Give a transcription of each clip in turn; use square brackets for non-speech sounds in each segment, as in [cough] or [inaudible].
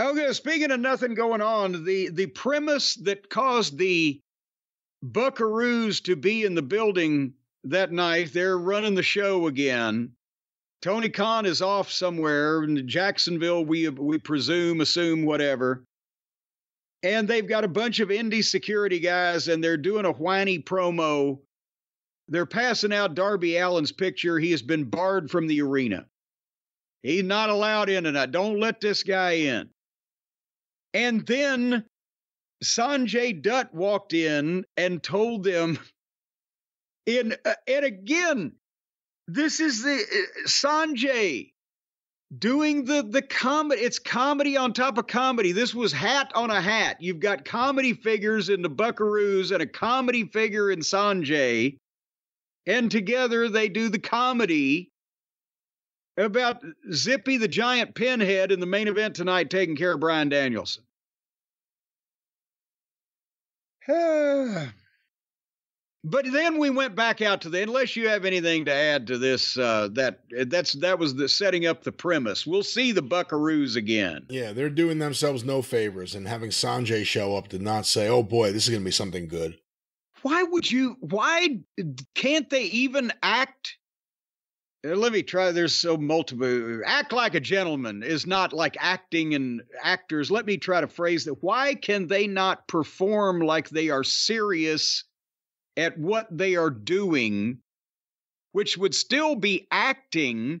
Okay, speaking of nothing going on, the the premise that caused the Buckaroos to be in the building that night, they're running the show again. Tony Khan is off somewhere in Jacksonville, we we presume, assume, whatever. And they've got a bunch of indie security guys, and they're doing a whiny promo. They're passing out Darby Allin's picture. He has been barred from the arena. He's not allowed in tonight. Don't let this guy in. And then Sonjay Dutt walked in and told them, in uh, and again, this is the uh, Sonjay doing the the comedy. It's comedy on top of comedy. This was hat on a hat. You've got comedy figures in the Buckaroos and a comedy figure in Sonjay, and together they do the comedy about Zippy the giant pinhead in the main event tonight taking care of Bryan Danielson. [sighs] but then we went back out to the unless you have anything to add to this uh, that that's that was the setting up the premise. We'll see the buckaroos again. Yeah they're doing themselves no favors and having sonjay show up did not say oh boy this is going to be something good. Why would you why can't they even act Uh, let me try. There's so multiple. Act like a gentleman is not like acting and actors. Let me try to phrase that. Why can they not perform like they are serious at what they are doing, which would still be acting,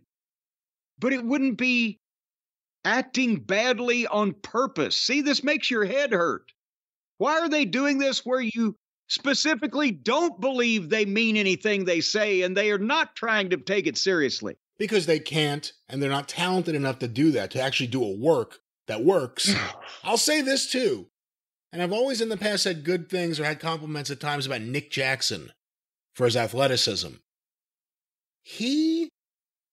but it wouldn't be acting badly on purpose? See, this makes your head hurt. Why are they doing this where you specifically don't believe they mean anything they say and they are not trying to take it seriously. Because they can't and they're not talented enough to do that, to actually do a work that works. [sighs] I'll say this too. And I've always in the past said good things or had compliments at times about Nick Jackson for his athleticism. He,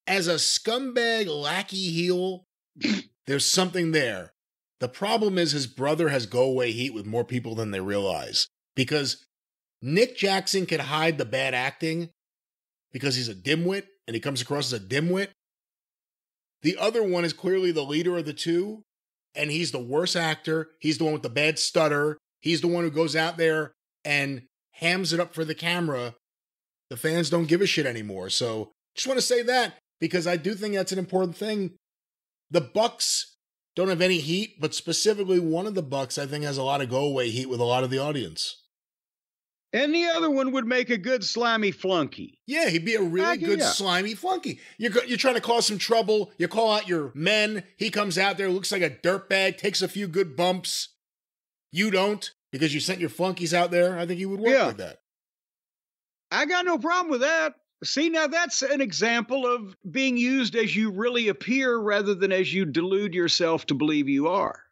as a scumbag lackey heel, [laughs] there's something there. The problem is his brother has go away heat with more people than they realize because Nick Jackson can hide the bad acting because he's a dimwit and he comes across as a dimwit. The other one is clearly the leader of the two, and he's the worst actor. He's the one with the bad stutter. He's the one who goes out there and hams it up for the camera. The fans don't give a shit anymore. So just want to say that because I do think that's an important thing. The Bucks don't have any heat, but specifically one of the Bucks I think has a lot of go away heat with a lot of the audience. And the other one would make a good slimy flunky. Yeah, he'd be a really good slimy flunky. You're you're trying to cause some trouble. You call out your men. He comes out there, looks like a dirtbag, takes a few good bumps. You don't because you sent your flunkies out there. I think he would work yeah. with that. I got no problem with that. See, now that's an example of being used as you really appear rather than as you delude yourself to believe you are.